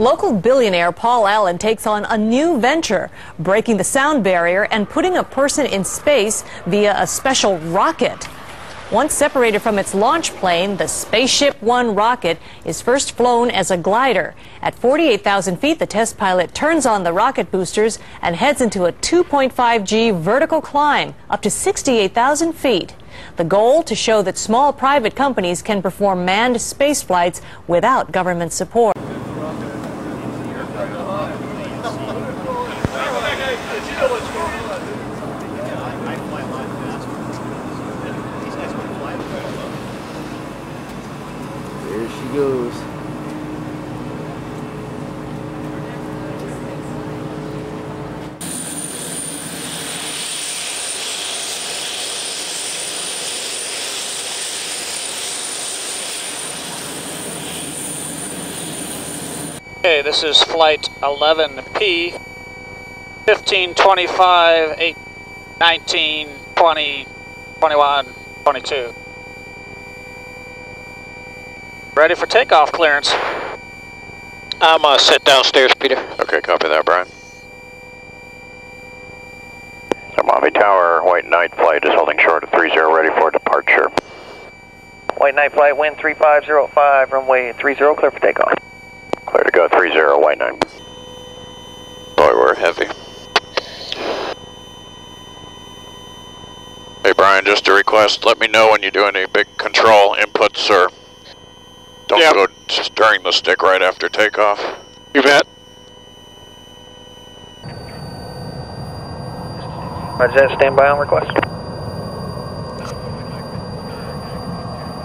Local billionaire Paul Allen takes on a new venture, breaking the sound barrier and putting a person in space via a special rocket. Once separated from its launch plane, the Spaceship One rocket is first flown as a glider. At 48,000 feet, the test pilot turns on the rocket boosters and heads into a 2.5 G vertical climb up to 68,000 feet. The goal to show that small private companies can perform manned space flights without government support. Goes. Okay, this is flight 11P, 1525, 8, 19, 20, 21, 22. Ready for takeoff clearance. I'm uh, set downstairs, Peter. Okay, copy that, Brian. Mojave Tower, White Knight flight is holding short at 30, ready for departure. White Knight Flight, wind 3505, runway 30, clear for takeoff. Clear to go 30, White Knight. Boy, we're heavy. Hey, Brian, just a request. Let me know when you do any big control inputs, or don't Yep. go stirring the stick right after takeoff. You bet. Roger that, stand by on request.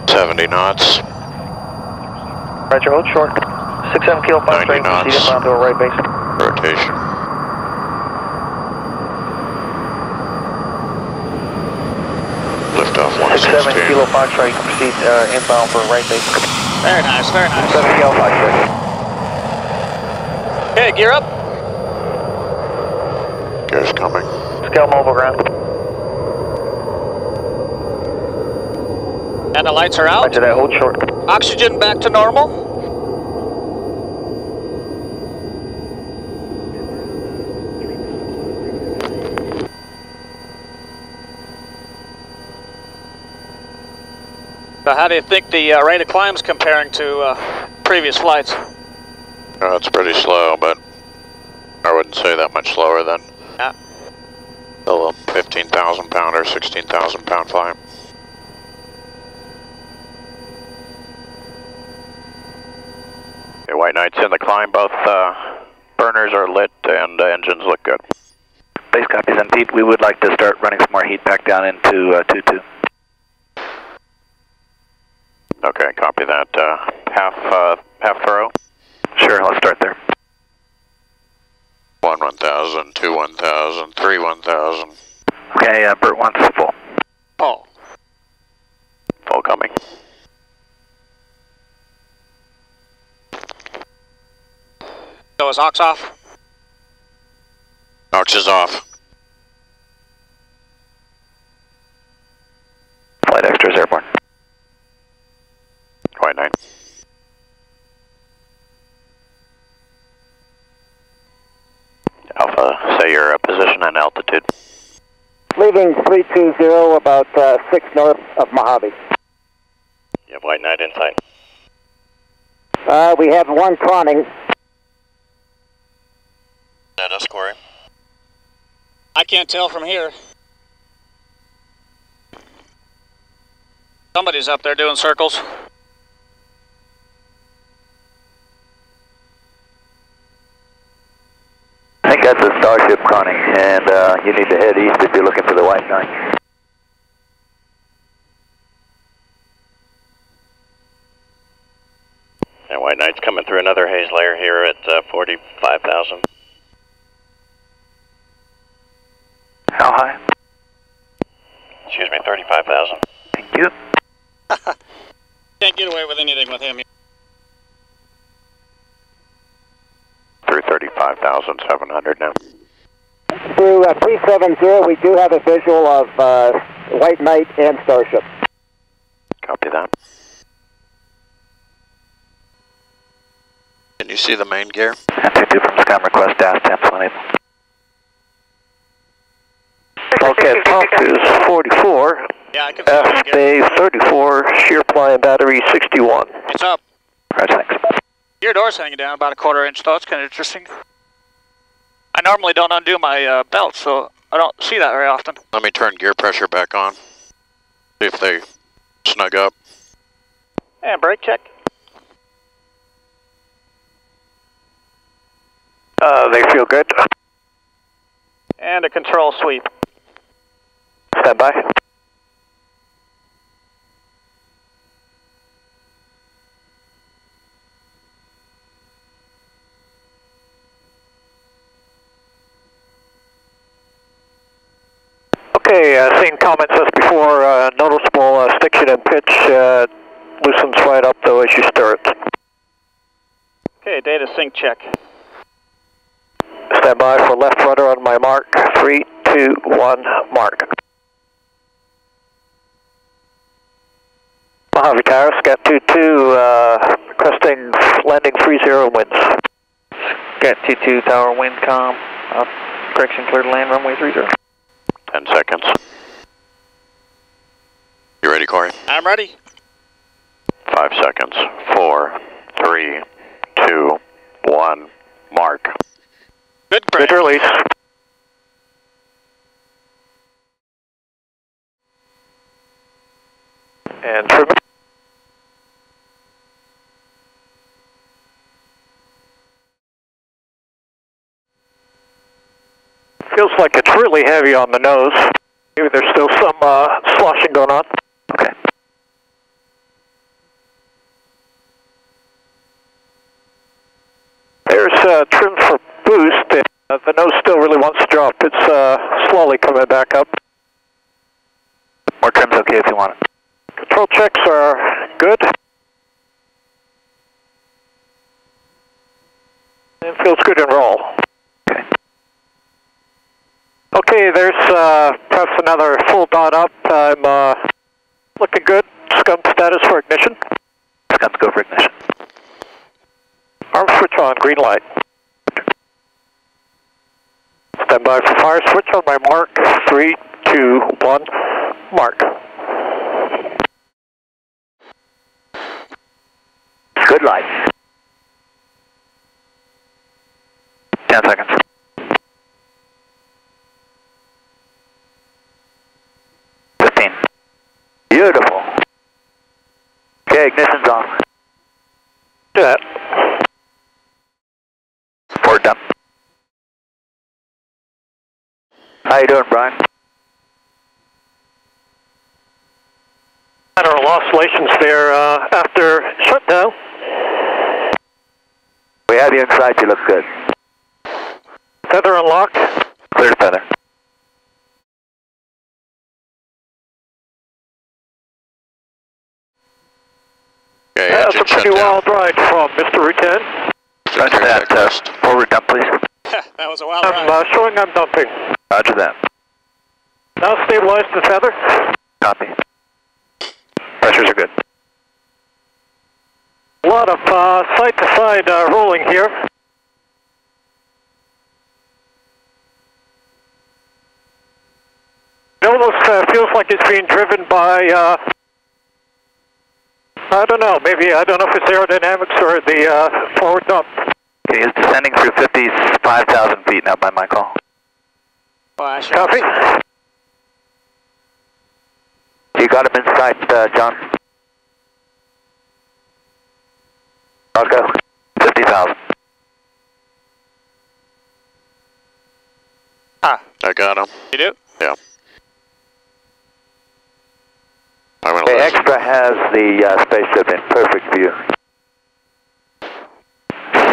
70 knots. Roger, hold short. 67 kilo 5 90 straight, proceed knots. inbound to a right base. Rotation. Lift off 67 116. kilo 5 straight, proceed uh, inbound for right base. Very nice, very nice. 7 kilo 5 straight. Okay, gear up. Gears coming. Scale mobile ground. And the lights are out. Roger that, hold short. Oxygen back to normal. So how do you think the uh, rate of climb's comparing to uh, previous flights? Oh, it's pretty slow, but I wouldn't say that much slower than Yeah. a little 15,000 pound or 16,000 pound flight. Okay, White Knight's in the climb. Both uh, burners are lit and uh, engines look good. Base copies and Pete, we would like to start running some more heat back down into uh, 2-2. Okay, copy that. Uh, half uh, half throw. Sure, let's start there. One 1,000, two 1,000, three 1,000. Okay, uh, Bert wants full. Oh, Full coming. so is Ox off? Ox is off. Flight extras airborne. White Knight. Alpha, say your uh, position and altitude. Leaving 320 about uh, 6 north of Mojave. You have White Knight inside. Uh, we have one conning. That us, Corey. I can't tell from here. Somebody's up there doing circles. I think that's a Starship conning, and uh, you need to head east if you're looking for the White Knight. And White Knight's coming through another haze layer here at uh, 45,000. How high? Excuse me, 35,000. Thank you. Can't get away with anything with him. Through 35,700 now. Through uh, 370, we do have a visual of uh, White Knight and Starship. Copy that. Can you You see the main gear? Two request dash temps when able. Okay, top is 44, Yeah, I can see the. FA 34, shear ply and battery 61. It's up. Roger, thanks. Gear door's hanging down about a quarter inch though. It's kind of interesting. I normally don't undo my uh, belt, so I don't see that very often. Let me turn gear pressure back on. See if they snug up. And brake check. Uh, they feel good. And a control sweep. Stand by. Okay, uh, same comments as before. Uh, noticeable uh, stiction and pitch uh, loosens right up though as you stir it. Okay, data sync check. Stand by for left rudder on my mark. Three, two, one, mark. Mojave Tower, Scat 22, uh, requesting landing 30 winds. Scat 22, Tower, wind com. Uh, correction, clear to land runway 30. 10 seconds. You ready, Corey? I'm ready. 5 seconds. Four, three, two, one. mark. Good Good release. And trim. Feels like it's really heavy on the nose. Maybe there's still some uh, sloshing going on. Okay. There's uh, trim for boost. and, Uh, the nose still really wants to drop. It's uh, slowly coming back up. More trim's okay if you want it. Control checks are good. It feels good and roll. Okay. Okay, there's uh, perhaps another full dot up. I'm uh, looking good. Scum status for ignition. Scum go for ignition. Arm switch on, green light. Stand by for fire switch on my mark. Three, two, one, mark. Good light. 10 seconds. Fifteen. Beautiful. Okay, ignition's on. Do that. Forward done. How you doing, Brian? Lateral oscillations there uh, after shutdown. We have you inside, you look good. Feather unlock. Clear to feather. Okay, That's a pretty shut down. wild ride from Mr. Lieutenant. Roger that. Uh, forward dump, please. that was a wild I'm ride. uh, showing I'm dumping. Roger that. Now stabilize the feather. Copy. Pressures are good. A lot of uh, side-to-side uh, rolling here. It almost uh, feels like it's being driven by, uh, I don't know, maybe, I don't know if it's aerodynamics or the uh, forward dump. Okay, he's descending through 55,000 feet now by my call. Well, I Copy? You got him in sight, uh, John? Roscoe? 50,000. Ah, I got him. you do? I'm gonna Okay, let Extra has the uh, spaceship in perfect view.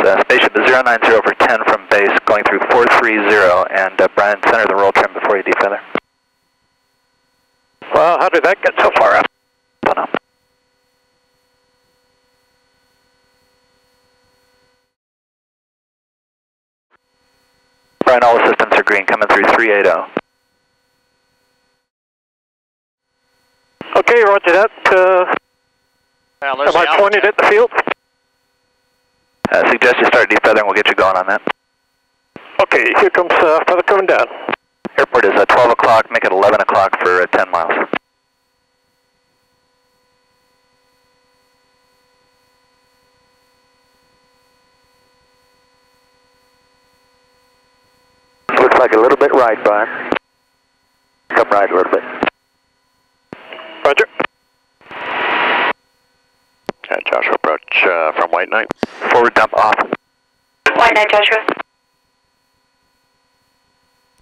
Uh, spaceship is 090 over 10 from base, going through 430, and uh, Brian, center the roll trim before you defeather. Well, how did that get so far up? Don't know. Brian, all the systems are green, coming through 380. Okay, roger that. Uh, Well, there's am I pointed at the field? Uh, suggest you start defeathering, we'll get you going on that. Okay, here comes uh, feather coming down. Airport is at 12 o'clock, make it 11 o'clock for uh, 10 miles. Looks like a little bit right, Brian. Come right a little bit. Roger. Okay, Joshua approach uh, from White Knight. Forward dump off. White Knight Joshua.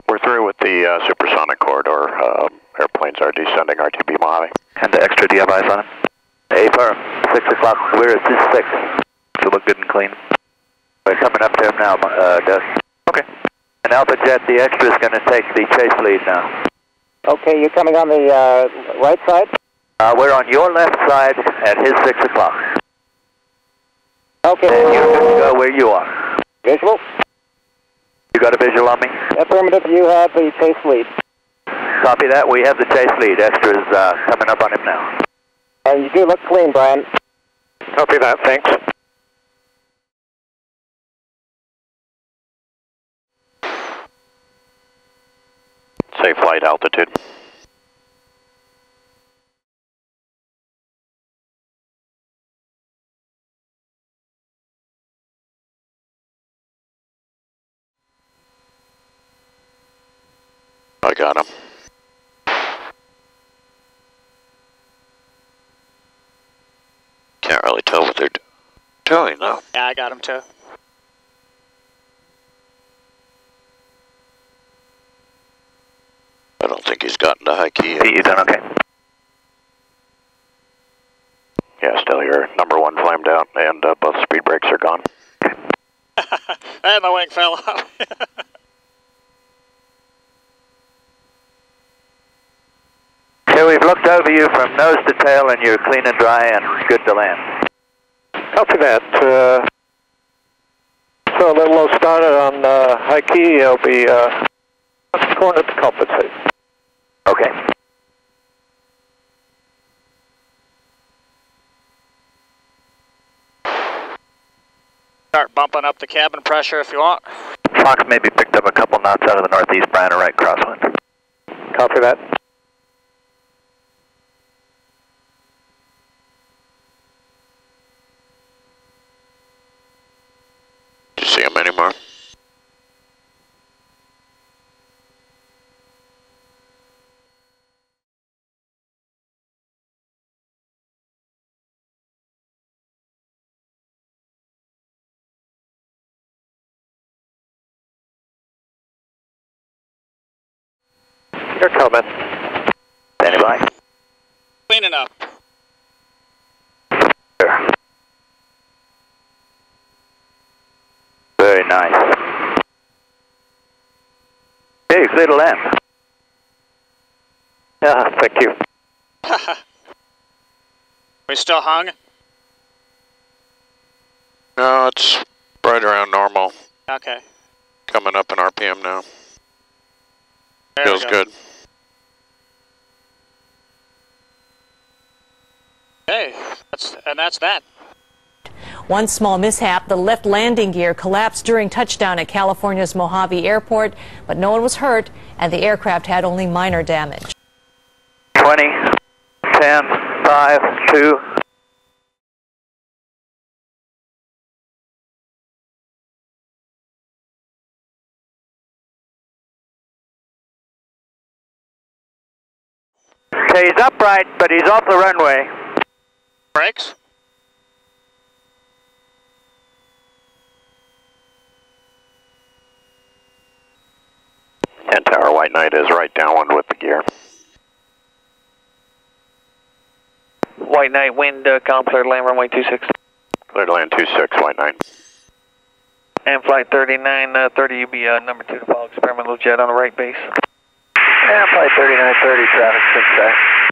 We're through with the uh, supersonic corridor. Um, airplanes are descending RTB Mojave. And the extra, do you have on him? A firm, 6 o'clock, we're at this 6. So look good and clean. We're coming up to him now, uh, Doug. Okay. And Alpha Jet, the extra is going to take the chase lead now. Okay, you're coming on the uh, right side? Uh, we're on your left side at his 6 o'clock. Okay. And you can go where you are. Visual? You got a visual on me? Affirmative, you have the chase lead. Copy that, we have the chase lead. Extra is uh, coming up on him now. And you do look clean, Brian. Copy that, thanks. Safe flight altitude. I got him. Can't really tell what they're do- doing though. Yeah, I got him too. I don't think he's gotten to high key yet. Pete, you done okay? Yeah, still here. Number one flamed out, and uh, both speed brakes are gone. and my wing fell off. Okay, we've looked over you from nose to tail and you're clean and dry and good to land. Copy that. Uh, so a little low starter on uh, high key. It'll be uh, corner to compensate. Okay. Start bumping up the cabin pressure if you want. Fox maybe picked up a couple knots out of the northeast, Brian, or right crosswind. Copy that. Do you see him anymore? You're coming. Standing by. Cleaning up. Very nice. Hey, clear to land. Yeah, thank you. we still hung? No, it's right around normal. Okay. Coming up in RPM now. There Feels go. good. Hey, that's and that's that. One small mishap, the left landing gear collapsed during touchdown at California's Mojave Airport, but no one was hurt and the aircraft had only minor damage. 20, 10, 5, 2. Okay, he's upright, but he's off the runway. Brakes? Ten Tower White Knight is right downwind with the gear. White Knight, wind, uh, calm, clear to land, runway 26. Clear to land 26, White Knight. And flight 39, uh, 30, you'll be uh, number 2 to follow experimental jet on the right base. And flight 39, 30, traffic 6 eh?